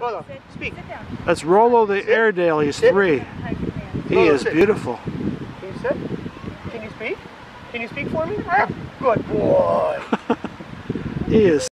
Hold. Speak. That's Rollo the Airedale. He's Sit. three. He Rollo, is sit. beautiful. Can you sit? Can you speak? Can you speak for me? Good boy. He is